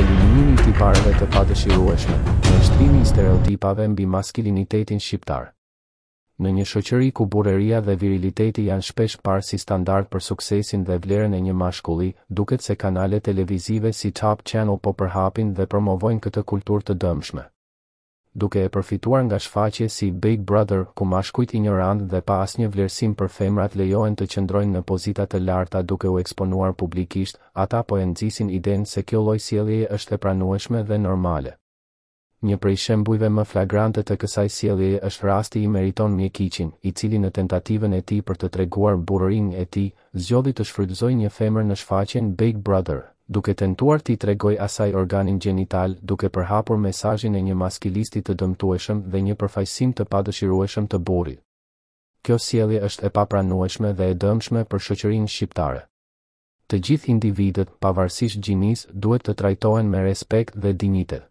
Eliminimi i tipareve të padëshirueshme, nënshtrimi i stereotipave mbi maskulinitetin shqiptar. Në një shoqëri ku burreria dhe viriliteti janë shpesh parë si standard për suksesin dhe vlerën e një mashkulli, duket se kanale televizive si Top Channel po përhapin dhe promovojnë këtë kulturë të dëmshme. duke e përfituar nga shfaqje si Big Brother ku mashkujt injorantë dhe pa asnjë vlerësim për femrat lejohen të qëndrojnë në pozita të larta duke u eksponuar publikisht, ata po e nxisin idenë se kjo lloj sjelljeje është e pranueshme dhe normale. Një prej shembujve më flagrante të kësaj sjelljeje është rasti i Meriton Mjekiqin, i cili në tentativën e tij për të treguar burrerinë e tij, zgjodhi të shfrytëzojë një femër në shfaqjen Big Brother, duke tentuar t'i tregojë asaj organin gjenital duke përhapur mesazhin e një maskilisti të dëmtueshëm dhe një përfaqësim të padëshirueshëm të burrit. Kjo sjellje është e papranueshme dhe e dëmshme për shoqërinë shqiptare. Të gjithë individët, pavarësisht gjinisë, duhet të trajtohen me respekt dhe dinjitet.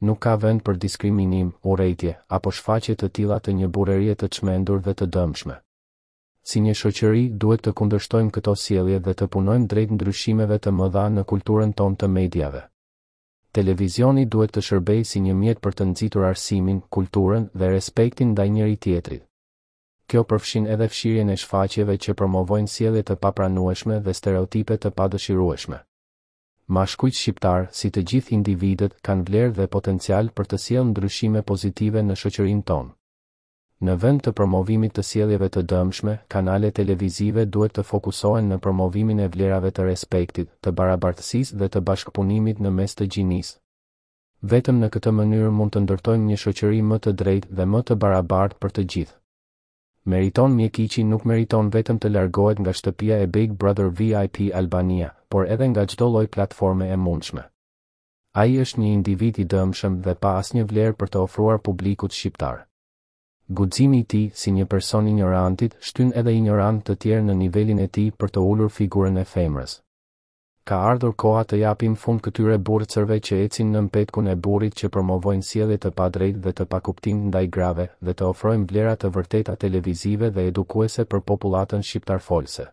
Nuk ka vend për diskriminim, urrejtje, apo shfaqje të tilla të një burrerie të çmendur dhe të dëmshme. Si një shoqëri, duhet të kundërshtojmë këto sjellje dhe të punojmë drejt ndryshimeve të mëdha në kulturën tonë të mediave. Televizioni duhet të shërbejë si një mjet për të nxitur arsimin, kulturën dhe respektin ndaj njëri-tjetrit. Kjo përfshin edhe fshirjen e shfaqjeve që promovojnë sjellje të papranueshme dhe stereotipe të padëshirueshme. Mashkujt shqiptarë, si të gjithë individët, kanë vlerë dhe potencial për të sjellë ndryshime pozitive në shoqërinë tonë. Në vend të promovimit të sjelljeve të dëmshme, kanalet televizive duhet të fokusohen në promovimin e vlerave të respektit, të barabartësisë dhe të bashkëpunimit në mes të gjinisë. Vetëm në këtë mënyrë mund të ndërtojmë një shoqëri më të drejtë dhe më të barabartë për të gjithë. Meriton Mjekiqi nuk meriton vetëm të largohet nga shtëpia e Big Brother VIP Albania, por edhe nga çdo lloj platforme e mundshme. Ai është një individ i dëmshëm dhe pa asnjë vlerë për të ofruar publikut shqiptar. Guximi i tij, si një person injorant, i shtyn edhe injorantë të tjerë në nivelin e tij për të ulur figurën e femrës. Ka ardhur koha të japim fund këtyre burrcërve që ecin nën petkun e burrit që promovojnë sjellje të padrejtë dhe të pakuptimtë ndaj grave dhe të ofrojmë vlera të vërteta televizive dhe edukuese për popullatën shqiptarfolëse.